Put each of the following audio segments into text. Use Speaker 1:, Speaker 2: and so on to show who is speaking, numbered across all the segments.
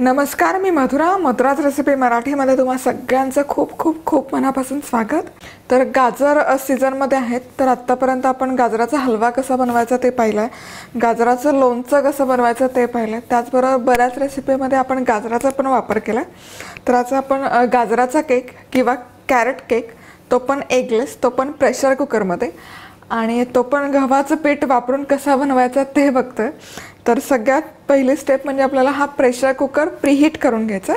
Speaker 1: नमस्कार मी मधुरा मधुराज रेसिपी मराठीमध्ये तुम्हा सगळ्यांचं खूप खूप खूप मनापासून स्वागत. तर गाजर सीझनमध्ये आहेत तर आत्तापर्यंत आपण गाजराचा हलवा कसा बनवायचा ते पाहिलं आहे गाजराचं लोणचं कसं बनवायचं ते पाहिलं आहे त्याचबरोबर बऱ्याच रेसिपीमध्ये आपण गाजराचा पण वापर केला आहे तर आज आपण गाजराचा केक किंवा कॅरेट केक तो पण एगलेस तो पण प्रेशर कुकरमध्ये आणि तो पण गव्हाचं पीठ वापरून कसा बनवायचा ते बघतोय. तर सगळ्यात पहिली स्टेप म्हणजे आपल्याला हा प्रेशर कुकर प्रीहीट करून घ्यायचा.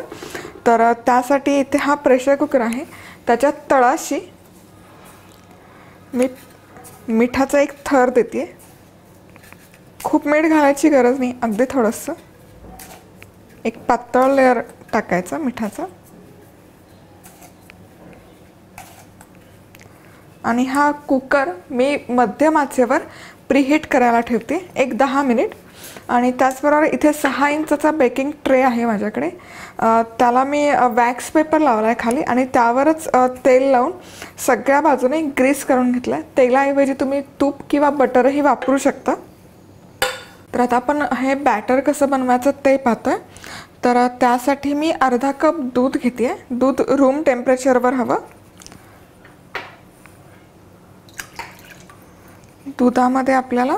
Speaker 1: तर त्यासाठी इथे हा प्रेशर कुकर आहे. त्याच्या तळाशी मी मिठाचा एक थर देते. खूप मीठ घालायची गरज नाही. अगदी थोडंसं. एक पातळ लेअर टाकायचा मिठाचा. आणि हा कुकर मी मध्यम आचेवर प्रीहीट करायला ठेवते एक दहा मिनिट. आणि त्याचबरोबर इथे सहा इंचाचा बेकिंग ट्रे आहे माझ्याकडे. त्याला मी वॅक्स पेपर लावला आहे खाली आणि त्यावरच तेल लावून सगळ्या बाजूने ग्रीस करून घेतलं आहे तेलाऐवजी तुम्ही तूप किंवा बटरही वापरू शकता. तर आता आपण हे बॅटर कसं बनवायचं ते पाहतोय. तर त्यासाठी मी अर्धा कप दूध घेते दूध रूम टेम्परेचरवर हवं. दुधामध्ये आपल्याला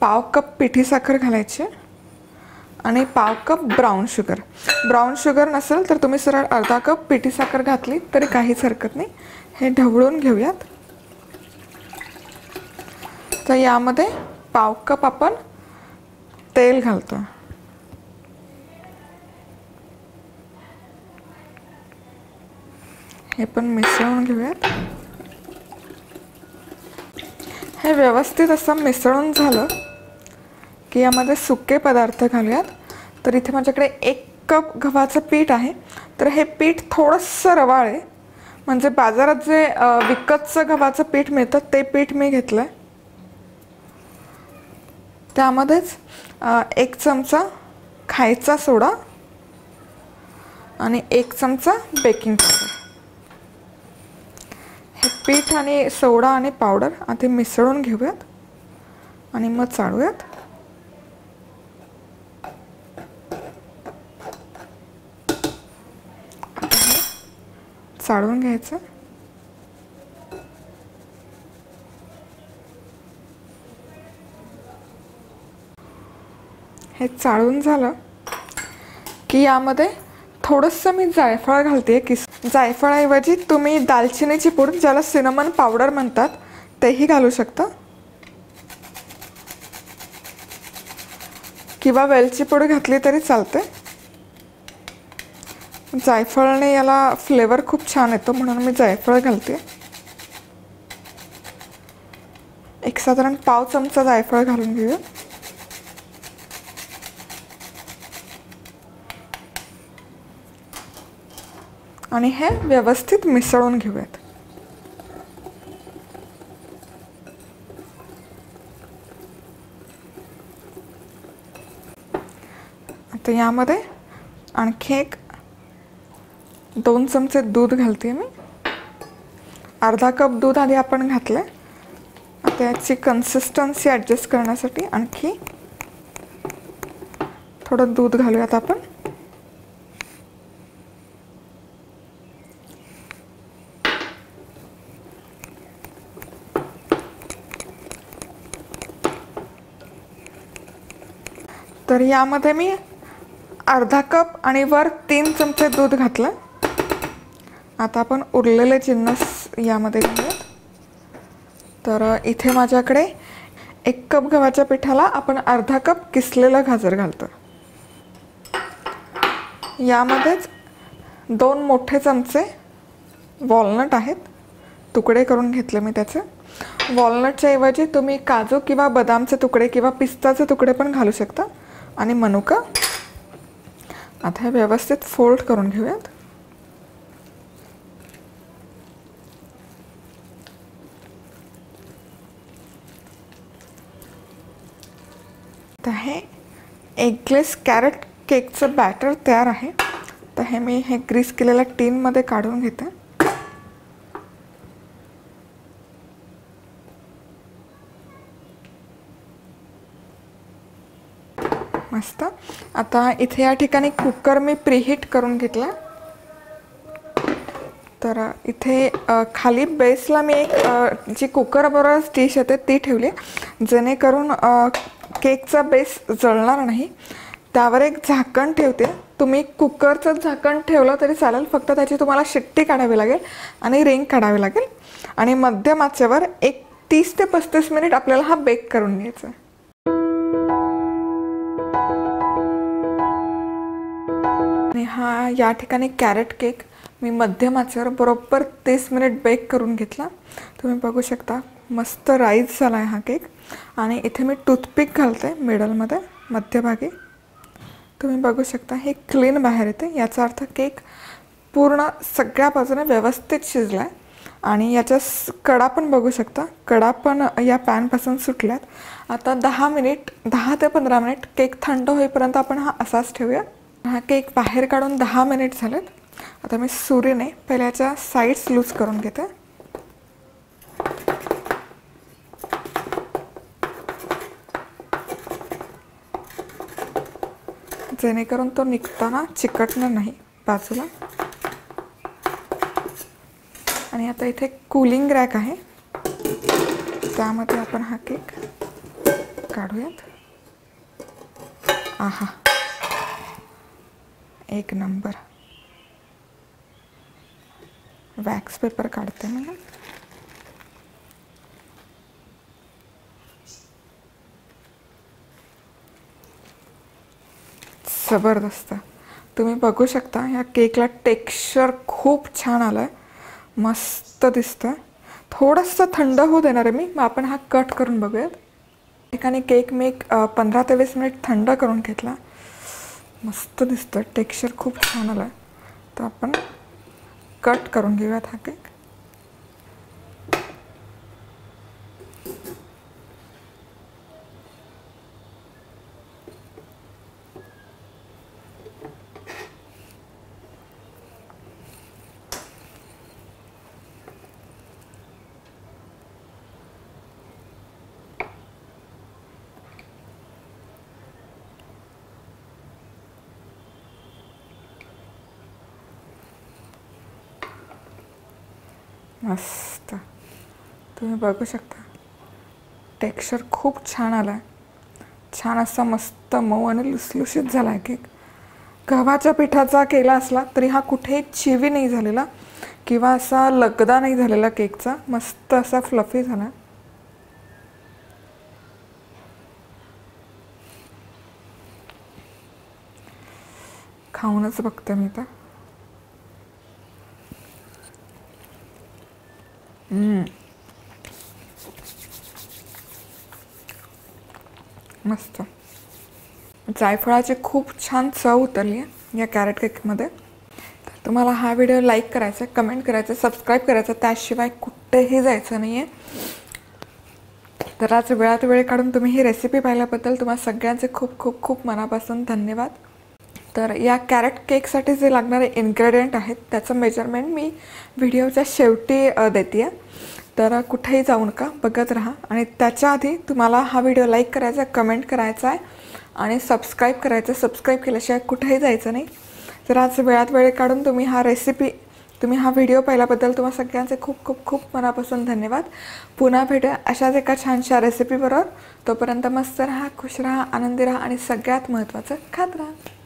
Speaker 1: पाव कप पिठी साखर घालायची आणि पाव cup brown sugar. Brown sugar नसेल तर तुम्ही सरळ अर्धा कप पिठी साखर घातली तरी काहीच हरकत नाही. हे ढवळून घेऊयात. तर यामध्ये पाव कप आपण तेल घालतो. हे पण मिसळून घेऊयात. हे व्यवस्थित असं मिसळून झालं की यामध्ये सुके पदार्थ घालूयात. तर इथे माझ्याकडे एक कप गव्हाचं पीठ आहे. तर हे पीठ थोडंसं रवाळ आहे. म्हणजे बाजारात जे विकतचं गव्हाचं पीठ मिळतं ते पीठ मी घेतलं आहे त्यामध्येच एक चमचा खायचा सोडा आणि एक चमचा बेकिंग पावडर. पीठ आणि सोडा आणि पावडर आधी मिसळून घेऊयात आणि मग चाळूयात. चाळून घ्यायचं. हे चाळून झालं की यामध्ये थोडंसं मी जायफळ घालते किस जायफळाऐवजी तुम्ही दालचिनीची पूड ज्याला सिनमन पावडर म्हणतात तेही घालू शकता. किंवा वेलची पूड घातली तरी चालते. जायफळने याला फ्लेवर खूप छान येतो म्हणून मी जायफळ घालते. एक साधारण पाव चमचा जायफळ घालून घेऊया. आणि हे व्यवस्थित मिसळून घेऊयात. आता यामध्ये आणखी एक दोन चमचे दूध घालते मी. अर्धा कप दूध आधी आपण घातलं आता याची कन्सिस्टन्सी ॲडजस्ट करण्यासाठी आणखी थोडं दूध घालूयात आपण. तर यामध्ये मी अर्धा कप आणि वर तीन चमचे दूध घातलं. आता आपण उरलेले जिन्नस यामध्ये घेऊयात तर इथे माझ्याकडे एक कप गव्हाच्या पिठाला आपण अर्धा कप किसलेलं गाजर घालतो. यामध्येच दोन मोठे चमचे वॉलनट आहेत. तुकडे करून घेतले मी त्याचे. वॉलनटच्या ऐवजी तुम्ही काजू किंवा बदामचे तुकडे किंवा पिस्ताचे तुकडे पण घालू शकता. आणि मनुका आता हे व्यवस्थित फोल्ड करून घेऊयात. तर हे एगलेस कॅरेट केकचं बॅटर तयार आहे. तर हे मी हे ग्रीस केलेल्या टीनमध्ये काढून घेते. मस्त. आता इथे या ठिकाणी कुकर मी प्रीहीट करून घेतला. तर इथे खाली बेसला मी एक जी कुकरबरोबर डिश येते ती ठेवली. जेणेकरून केकचा बेस जळणार नाही. त्यावर एक झाकण ठेवते. तुम्ही कुकरचं झाकण ठेवलं तरी चालेल. फक्त त्याची तुम्हाला शिट्टी काढावी लागेल आणि रिंग काढावी लागेल. आणि मध्यम आचेवर एक तीस ते पस्तीस मिनिट आपल्याला हा बेक करून घ्यायचा आहे. या ठिकाणी कॅरेट केक मी मध्यम आचेवर बरोबर तीस मिनिट बेक करून घेतला. तुम्ही बघू शकता मस्त राईस झाला आहे हा केक आणि इथे मी टूथपिक घालते मिडलमध्ये मध्यभागी. तुम्ही बघू शकता हे क्लीन बाहेर येते. याचा अर्थ केक पूर्ण सगळ्या बाजूने व्यवस्थित शिजला आहे आणि याच्या कडा पण बघू शकता. कडा पण या पॅनपासून सुटल्यात. आता दहा मिनिट दहा ते पंधरा मिनिट केक थंड होईपर्यंत आपण हा असाच ठेवूया. हा केक बाहेर काढून दहा मिनिट झालेत. आता मी सुरीने पहिल्याच्या साईड्स लूज करून घेते. जेणेकरून तो निघताना चिकटणार नाही बाजूला. आणि आता इथे कूलिंग रॅक आहे. त्यामध्ये आपण हा केक काढूयात. आहा. एक नंबर. वॅक्स पेपर काढते मी जबरदस्त. तुम्ही बघू शकता या केकला टेक्स्चर खूप छान आलं आहे मस्त दिसतं थोडंसं थंड होऊ देणार आहे मी मग आपण हा कट करून बघूयात. ठिकाणी केक मी एक पंधरा ते वीस मिनिट थंड करून घेतला. मस्त दिसतं. टेक्स्चर खूप छान आलं आहे तर आपण कट करून घेऊयात हा केक मस्त. तुम्ही बघू शकता. टेक्स्चर खूप छान आला आहे छान असा मस्त मऊ आणि लुसलुशीत झाला आहे केक गव्हाच्या पिठाचा केला असला तरी हा कुठेही चिवी नाही झालेला किंवा असा लगदा नाही झालेला केकचा मस्त असा फ्लफी झाला खाऊनच बघते मी तर. मस्त. जायफळाची खूप छान चव उतरली आहे या कॅरेट केकमध्ये तर तुम्हाला हा व्हिडिओ लाईक करायचा आहे कमेंट करायचं सबस्क्राईब करायचं त्याशिवाय कुठेही जायचं नाही आहे तर आज वेळात वेळ काढून तुम्ही ही रेसिपी पाहिल्याबद्दल तुम्हाला सगळ्यांचे खूप खूप खूप मनापासून धन्यवाद. तर या कॅरेट केकसाठी जे लागणारे इन्ग्रेडियंट आहेत त्याचं मेजरमेंट मी व्हिडिओच्या शेवटी देते आहे तर कुठेही जाऊ नका बघत राहा. आणि त्याच्या आधी तुम्हाला हा व्हिडिओ लाईक करायचा कमेंट करायचा आहे आणि सबस्क्राईब करायचं. सबस्क्राईब केल्याशिवाय कुठेही जायचं नाही. तर आज वेळात वेळ काढून तुम्ही हा रेसिपी तुम्ही हा व्हिडिओ पाहिल्याबद्दल तुम्हा सगळ्यांचे खूप खूप खूप मनापासून धन्यवाद. पुन्हा भेटूया अशाच एका छानशा रेसिपीबरोबर तोपर्यंत मस्त राहा खुश राहा आनंदी राहा आणि सगळ्यात महत्त्वाचं खात राहा.